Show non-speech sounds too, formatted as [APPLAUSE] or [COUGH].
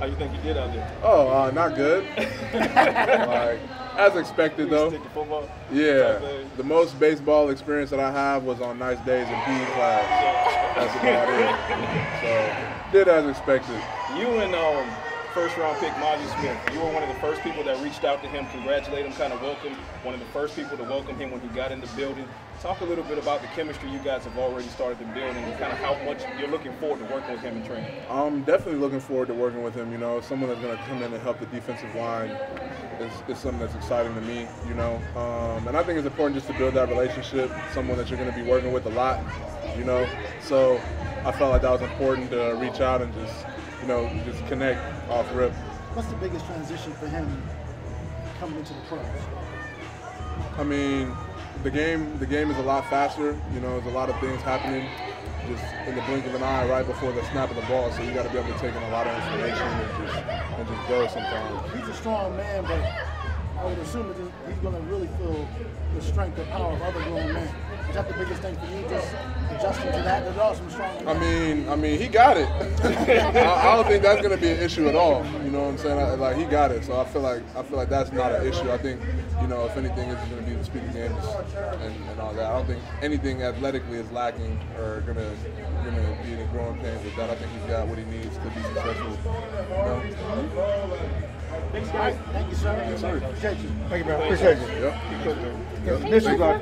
How you think you did out there? Oh, uh, not good. [LAUGHS] like as expected though. Stick to football. Yeah, the most baseball experience that I have was on nice days in PE class. That's about it. [LAUGHS] So did as expected. You and um, first round pick Mazi Smith, you were one of the first people that reached out to him, congratulate him, kind of welcome, one of the first people to welcome him when he got in the building. Talk a little bit about the chemistry you guys have already started to build and kind of how much you're looking forward to working with him in training. I'm definitely looking forward to working with him. You know, someone that's going to come in and help the defensive line is, is something that's exciting to me. You know, um, and I think it's important just to build that relationship. Someone that you're going to be working with a lot. You know, so I felt like that was important to reach out and just, you know, just connect off rip. What's the biggest transition for him coming into the pros? I mean, the game the game is a lot faster. You know, there's a lot of things happening just in the blink of an eye right before the snap of the ball. So you got to be able to take in a lot of information and just and just go sometimes. He's a strong man, but I would assume that he's going to really feel the strength and power of other grown. Is that the biggest thing for you, just adjusting to that? There's also some strong I mean, I mean, he got it. [LAUGHS] I, I don't think that's going to be an issue at all. You know what I'm saying? I, like he got it, so I feel like I feel like that's not an issue. I think, you know, if anything, it's going to be the speed of games and, and all that. I don't think anything athletically is lacking or going to going to be any growing pains with that. I think he's got what he needs to be successful. You know? All right, thank you, sir. Appreciate you. Thank you, man. Appreciate you. Yep. This is our.